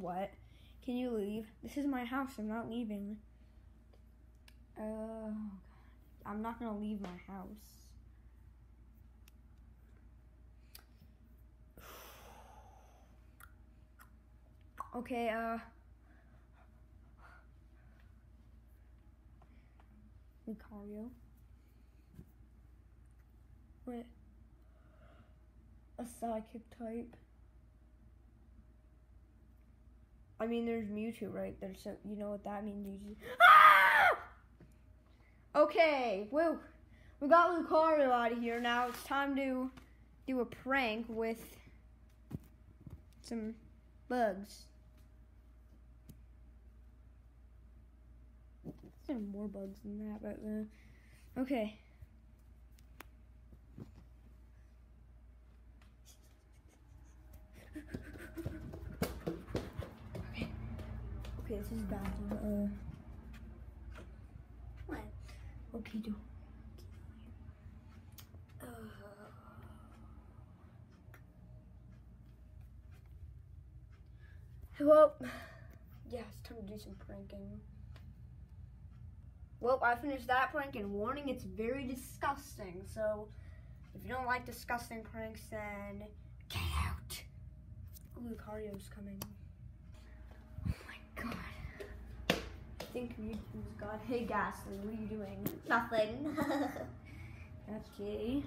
What? Can you leave? This is my house. I'm not leaving. Oh, God. I'm not gonna leave my house. Okay, uh. Lucario. What? A psychic type. I mean, there's Mewtwo right There's so you know what that means. Ah! Okay, woo. We got Lucario out of here. Now it's time to do a prank with some bugs. There's more bugs than that, but uh, okay. Okay, this is bathroom. Uh, what? Okay, do. Uh, well, yeah, it's time to do some pranking. Well, I finished that prank and warning, it's very disgusting. So, if you don't like disgusting pranks, then get out. Lucario's coming. Think YouTube's oh got, hey Gastly, what are you doing? Nothing. okay.